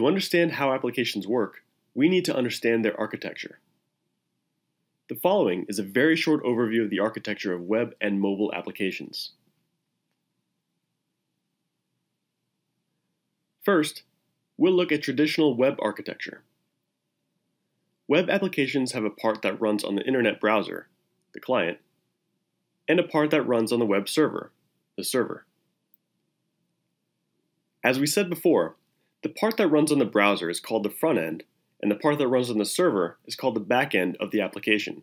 To understand how applications work, we need to understand their architecture. The following is a very short overview of the architecture of web and mobile applications. First, we'll look at traditional web architecture. Web applications have a part that runs on the internet browser, the client, and a part that runs on the web server, the server. As we said before, the part that runs on the browser is called the front end, and the part that runs on the server is called the back end of the application.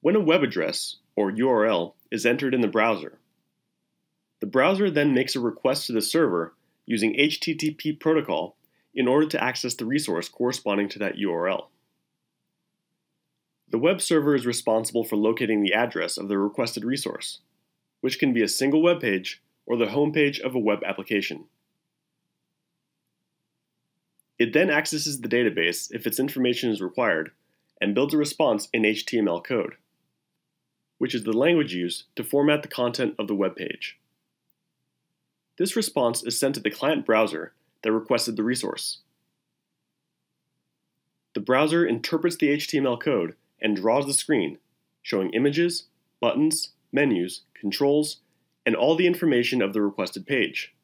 When a web address, or URL, is entered in the browser, the browser then makes a request to the server using HTTP protocol in order to access the resource corresponding to that URL. The web server is responsible for locating the address of the requested resource which can be a single web page or the home page of a web application. It then accesses the database if its information is required and builds a response in HTML code, which is the language used to format the content of the web page. This response is sent to the client browser that requested the resource. The browser interprets the HTML code and draws the screen, showing images, buttons, menus, controls, and all the information of the requested page,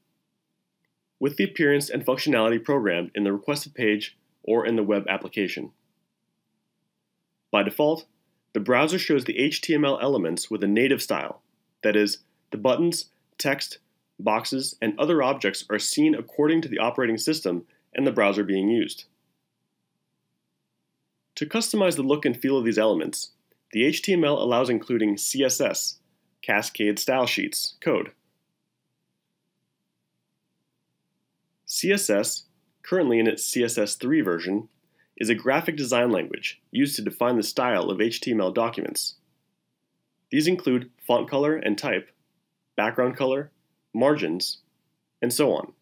with the appearance and functionality programmed in the requested page or in the web application. By default, the browser shows the HTML elements with a native style, that is, the buttons, text, boxes, and other objects are seen according to the operating system and the browser being used. To customize the look and feel of these elements, the HTML allows including CSS, Cascade Style Sheets code. CSS, currently in its CSS3 version, is a graphic design language used to define the style of HTML documents. These include font color and type, background color, margins, and so on.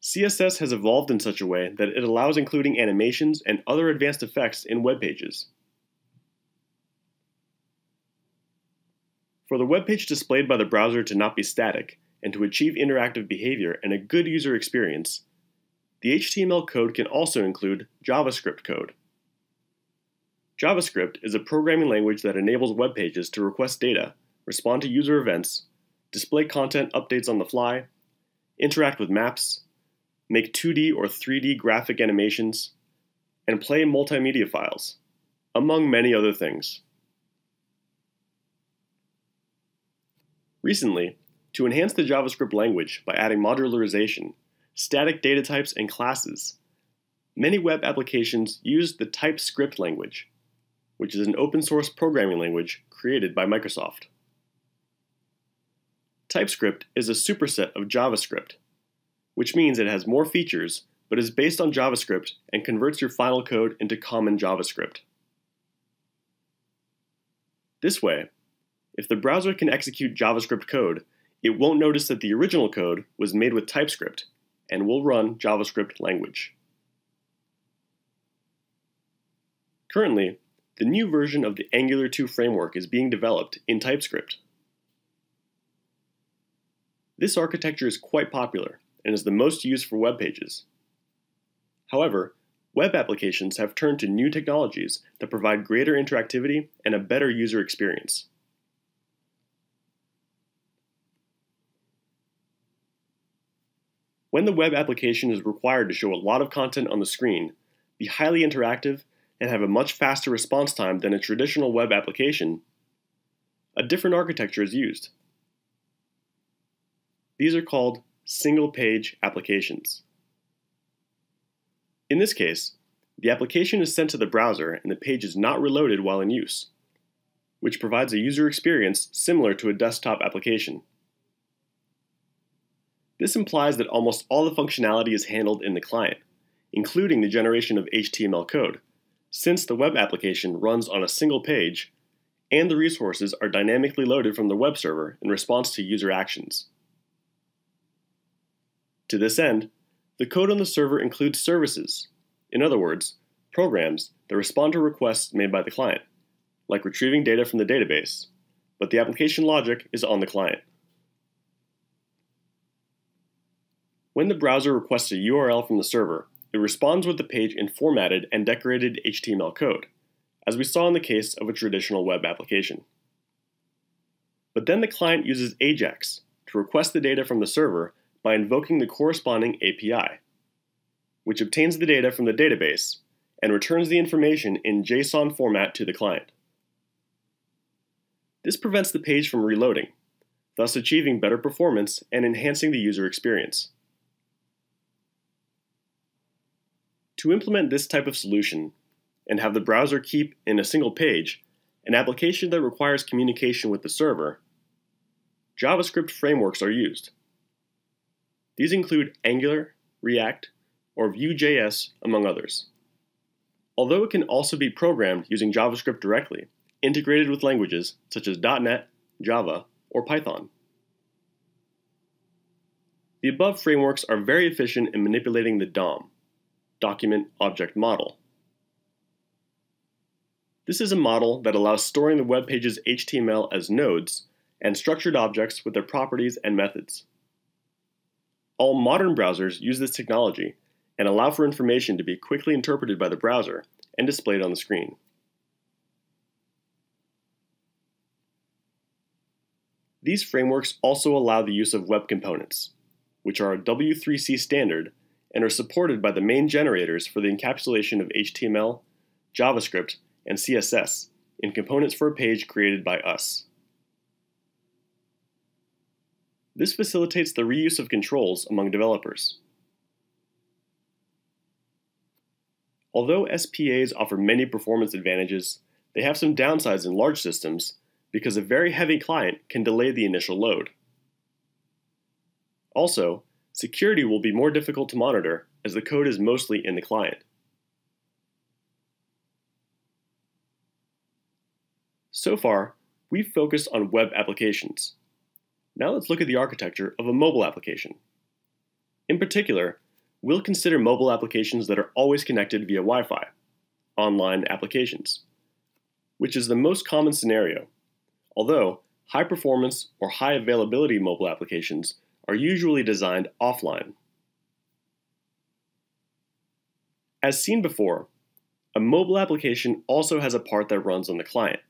CSS has evolved in such a way that it allows including animations and other advanced effects in web pages. For the web page displayed by the browser to not be static, and to achieve interactive behavior and a good user experience, the HTML code can also include JavaScript code. JavaScript is a programming language that enables web pages to request data, respond to user events, display content updates on the fly, interact with maps, make 2D or 3D graphic animations, and play multimedia files, among many other things. Recently, to enhance the JavaScript language by adding modularization, static data types, and classes, many web applications use the TypeScript language, which is an open source programming language created by Microsoft. TypeScript is a superset of JavaScript, which means it has more features but is based on JavaScript and converts your final code into common JavaScript. This way, if the browser can execute JavaScript code, it won't notice that the original code was made with TypeScript and will run JavaScript language. Currently, the new version of the Angular 2 framework is being developed in TypeScript. This architecture is quite popular and is the most used for web pages. However, web applications have turned to new technologies that provide greater interactivity and a better user experience. When the web application is required to show a lot of content on the screen, be highly interactive, and have a much faster response time than a traditional web application, a different architecture is used. These are called single-page applications. In this case, the application is sent to the browser and the page is not reloaded while in use, which provides a user experience similar to a desktop application. This implies that almost all the functionality is handled in the client, including the generation of HTML code, since the web application runs on a single page and the resources are dynamically loaded from the web server in response to user actions. To this end, the code on the server includes services, in other words, programs that respond to requests made by the client, like retrieving data from the database, but the application logic is on the client. When the browser requests a URL from the server, it responds with the page in formatted and decorated HTML code, as we saw in the case of a traditional web application. But then the client uses AJAX to request the data from the server by invoking the corresponding API, which obtains the data from the database and returns the information in JSON format to the client. This prevents the page from reloading, thus achieving better performance and enhancing the user experience. To implement this type of solution and have the browser keep in a single page an application that requires communication with the server, JavaScript frameworks are used. These include Angular, React, or Vue.js, among others. Although it can also be programmed using JavaScript directly, integrated with languages such as .NET, Java, or Python. The above frameworks are very efficient in manipulating the DOM, Document Object Model. This is a model that allows storing the web page's HTML as nodes and structured objects with their properties and methods. All modern browsers use this technology and allow for information to be quickly interpreted by the browser and displayed on the screen. These frameworks also allow the use of web components, which are a W3C standard and are supported by the main generators for the encapsulation of HTML, JavaScript, and CSS in components for a page created by us. This facilitates the reuse of controls among developers. Although SPAs offer many performance advantages, they have some downsides in large systems because a very heavy client can delay the initial load. Also, security will be more difficult to monitor as the code is mostly in the client. So far, we've focused on web applications. Now let's look at the architecture of a mobile application. In particular, we'll consider mobile applications that are always connected via Wi-Fi, online applications, which is the most common scenario, although high performance or high availability mobile applications are usually designed offline. As seen before, a mobile application also has a part that runs on the client,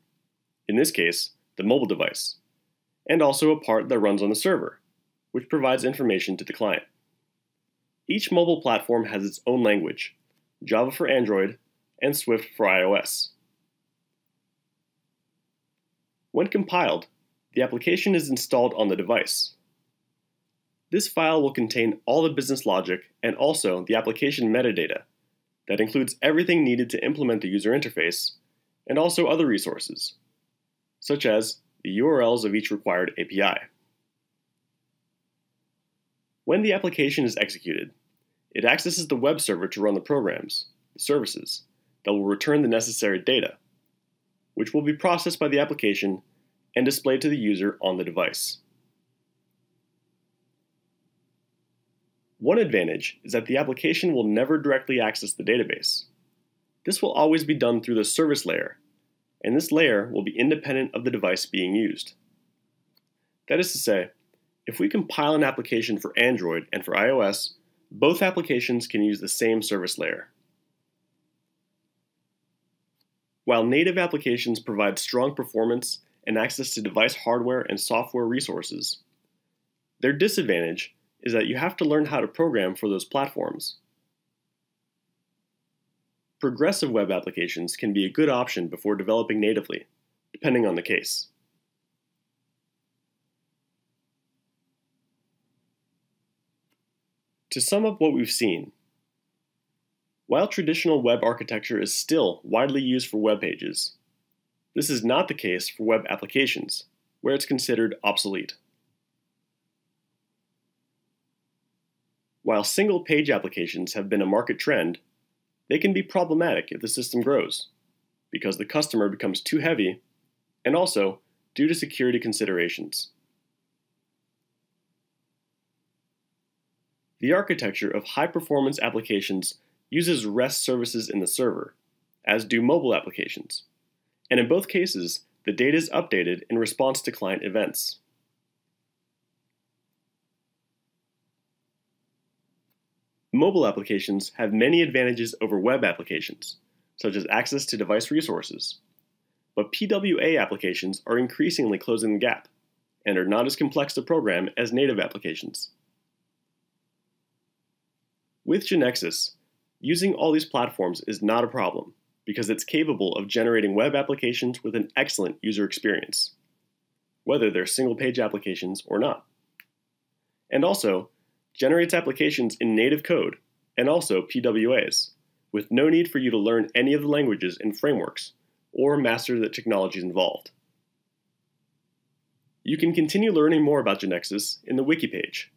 in this case, the mobile device and also a part that runs on the server, which provides information to the client. Each mobile platform has its own language, Java for Android and Swift for iOS. When compiled, the application is installed on the device. This file will contain all the business logic and also the application metadata that includes everything needed to implement the user interface and also other resources, such as the URLs of each required API. When the application is executed, it accesses the web server to run the programs, the services, that will return the necessary data, which will be processed by the application and displayed to the user on the device. One advantage is that the application will never directly access the database. This will always be done through the service layer and this layer will be independent of the device being used. That is to say, if we compile an application for Android and for iOS, both applications can use the same service layer. While native applications provide strong performance and access to device hardware and software resources, their disadvantage is that you have to learn how to program for those platforms. Progressive web applications can be a good option before developing natively, depending on the case. To sum up what we've seen, while traditional web architecture is still widely used for web pages, this is not the case for web applications, where it's considered obsolete. While single page applications have been a market trend, they can be problematic if the system grows, because the customer becomes too heavy, and also due to security considerations. The architecture of high-performance applications uses REST services in the server, as do mobile applications, and in both cases, the data is updated in response to client events. Mobile applications have many advantages over web applications, such as access to device resources. But PWA applications are increasingly closing the gap and are not as complex to program as native applications. With GeneXus, using all these platforms is not a problem because it's capable of generating web applications with an excellent user experience, whether they're single page applications or not. And also, generates applications in native code and also PWAs, with no need for you to learn any of the languages and frameworks or master the technologies involved. You can continue learning more about GeneXus in the wiki page.